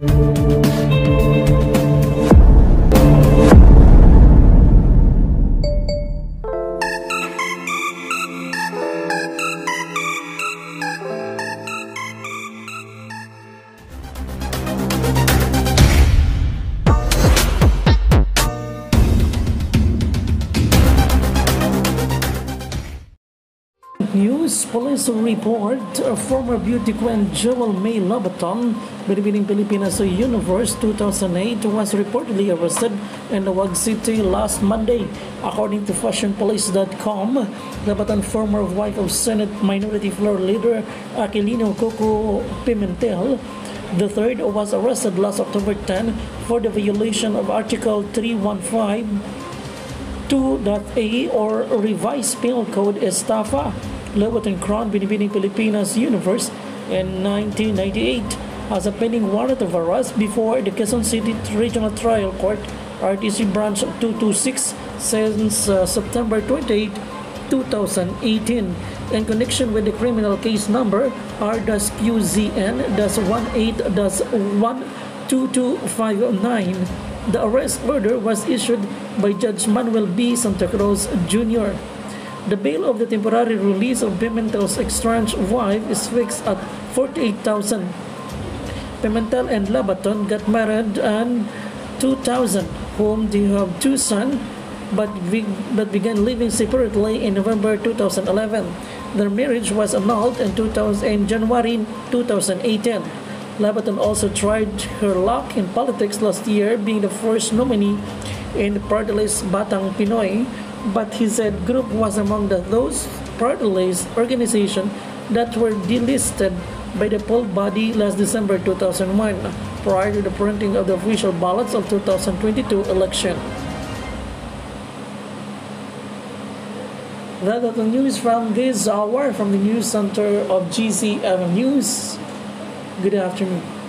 Thank you. News Police report former beauty queen Jewel Mae Lobaton, binibining Pilipinas Universe 2008, was reportedly arrested in Nawag City last Monday. According to FashionPulis.com, Lobaton, former wife of Senate Minority Floor Leader Aquilino Koko Pimentel, the third was arrested last October 10 for the violation of Article 315 2.A or Revised Penal Code Estafa Lobaton Crown Binibining Pilipinas Universe in 1998 as a pending warrant of arrest before the Quezon City Regional Trial Court RTC Branch 226 since uh, September 28, 2018 in connection with the criminal case number R-QZN-18-12259. The arrest order was issued by Judge Manuel B. Santa Cruz Jr. The bail of the temporary release of Pimentel's estranged wife is fixed at 48,000. Pimentel and Lobaton got married in 2000, whom they have two sons, but, be, but began living separately in November 2011. Their marriage was annulled in, 2000, in January 2018. Lobaton also tried her luck in politics last year, being the first nominee in the party list Batang Pinoy, but his said group was among the, those party list organizations that were delisted by the poll body last December 2001, prior to the printing of the official ballots of 2022 election. That the news from this hour from the news center of GCM News. Good afternoon.